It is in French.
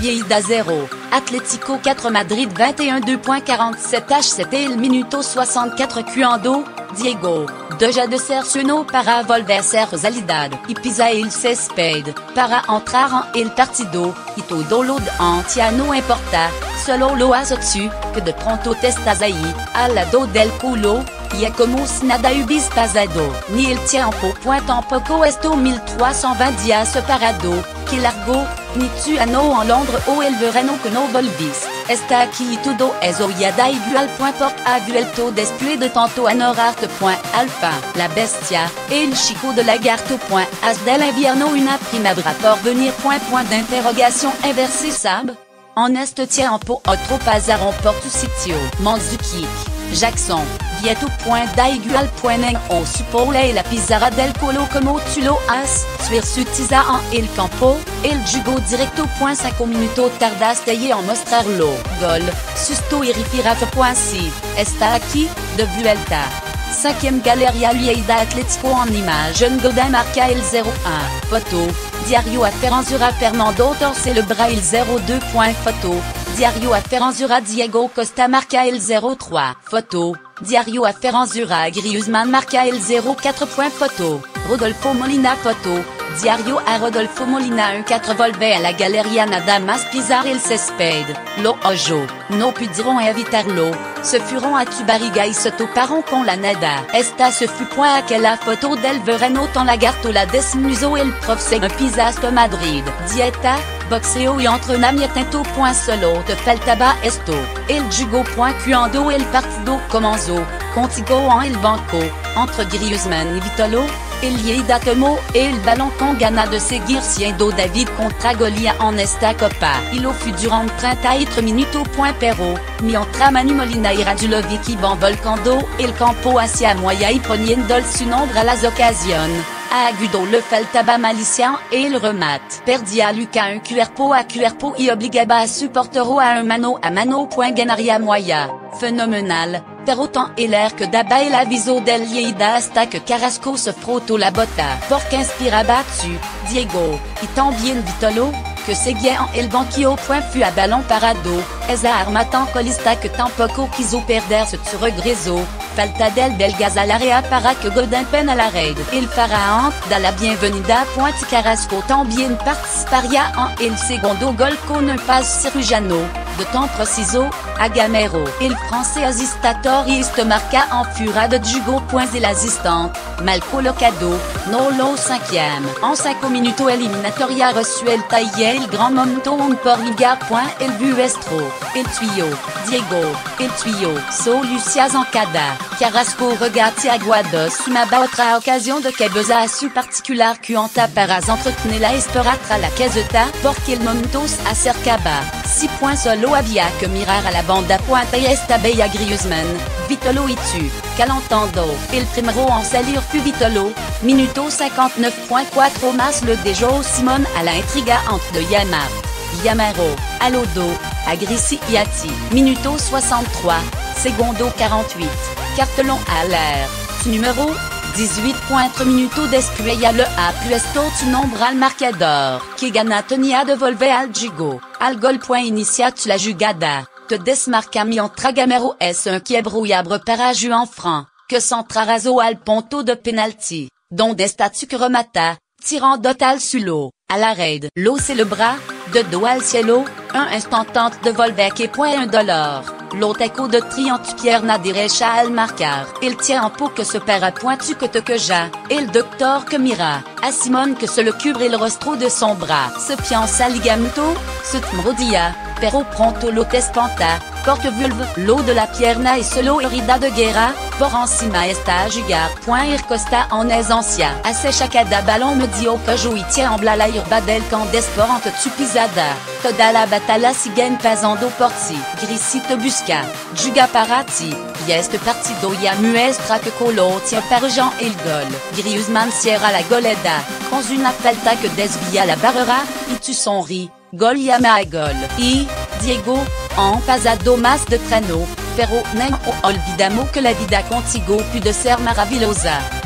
Lleida 0, Atlético 4 Madrid 21 2.47 H7 El Minuto 64 Cuando, Diego, Deja de Cerciono para volver ser Rosalidad, y Pisa el para entrar en el partido, y todo de antia no importa, solo lo tu, que de pronto t'estás ahí, al lado del culo, y como si nada pasado, ni el tiempo. Point tampoco esto 1320 días parado, que largo, ni tu ano en Londres o el verano que no volvis. Está aquí todo eso y port a después de tanto point alpha, la bestia, el chico de lagarto point as del invierno una primavera por venir point point d'interrogation inversé sab. En este tiempo otro pasaron por tu sitio. Manzukic, Jackson, Vieto point da igual point en on suppone la pizarra del colo como tu lo has, suir su tiza en el campo, el jugo directo 5 minuto tardas taillé en mostrarlo, gol, susto y rifirafe.si, está aquí, de Vuelta. 5e Galeria Lleida Atlético en image Jeune Godin marca el 01, photo, Diario a Ferranzura Fernando Torce le bras il 02. Photo, Diario a Ferranzura Diego Costa marca el 03, photo, Diario a Ferranzura Griezmann marca el 04. Photo, Rodolfo Molina Photo, Diario a Rodolfo Molina 1-4 volve a la Galeria nada más pisar el césped, lo ojo, no pudieron evitarlo, se fueron a tu barriga y se toparon con la nada. Esta se fut point aquella foto del verano ton lagarto la desmuso el prof se un Madrid. Dieta, boxeo y entrenamiento point solo te faltaba esto, el jugo point cuando el partido comenzó, contigo en el banco, entre Griezmann y Vitolo, El Lleida tomó el ballon con gana de seguir siendo David contra Golia en esta copa. Lo fut durant 34 minuto. Pero, mientras Manu Molina y Radulovic iban volcando el campo hacia Moya y poniendo su nombre a las occasions. A Agudo le faltaba malicia et el remate. Perdia Luca un cuerpo a cuerpo y obligaba a su portero a un mano a mano. Ganaria Moya. Phénoménal. Pero tant et l'air que d'aba el aviso del Lleida hasta que Carrasco se frotó la bota. Porque inspiraba tu, Diego, y también Vitolo, que seguía en el banquillo. Fut a ballon parado, esa armatan colista que tampoco quiso perderse tu regreso. Falta del belgas al área para que Godin pen a la red. El faraón da la bienvenida. Point Carrasco también participaría en el segundo gol con un pas cirujano. De temps preciso, a Gamero. El français asistator y este marca en fura de jugo. Et l'assistant, mal colocado, no lo cinquième. En 5 minutos eliminatoria reçu el taille el grand momento por ligar. El buestro, el tuyau, Diego, el tuyau, so Lucia Zancada. Carrasco regati aguada sumaba otra ocasión de que beza a su particular cuanta para entretener la esperatra la caseta porque el momentos acercaba. 6 points solo había que mirar a la banda pointe y esta bella Griezmann, Vitolo y tu, calentando, el primero en salir fut Vitolo, minuto 59.4 más le dejo Simon à la intriga entre de Yamar. Yamaro, Alodo, Agrissi Yati, minuto 63, secondo 48, cartelon à l'air, numéro 18.3 minuto después le a puesto tu nombre al marcador, que gana de volver al al tu la jugada, te desmarca mientras Gamero es un quiebrouillabre para en franc, que centrarazo al ponto de penalty, donde está tu que remata, tirant total sur l'eau, à la raid. L'eau c'est le bras, de dos al cielo, un instantante de volvec et point un dollar. Écho de triante pierna derecha al marcar. Il tient en pot que se perd pointu que te que ja, et le docteur que mira, à Simone que se le cubre et le rostro de son bras. Se piança ligamento, se tmrodia, pero pronto lo porte vulve, l'eau de la pierna et solo herida de guerra, por encima esta jugar. Ircosta en aisia. Ace chacada ballon me dio que jo y tient en bla la urba del can desporante tu pisada. Toda la batalla sigen pasando porti. Grissi te busca. Juga parati. Yest partido ya muestra que colo tient par Jean el gol. Griezmann sierra la goleda. Con una falta que desvia la barrera, y tu sonri. Gol yama gol. Y, Diego, en pasado más de trano, pero nem o olvidamo que la vida contigo plus de ser maravillosa.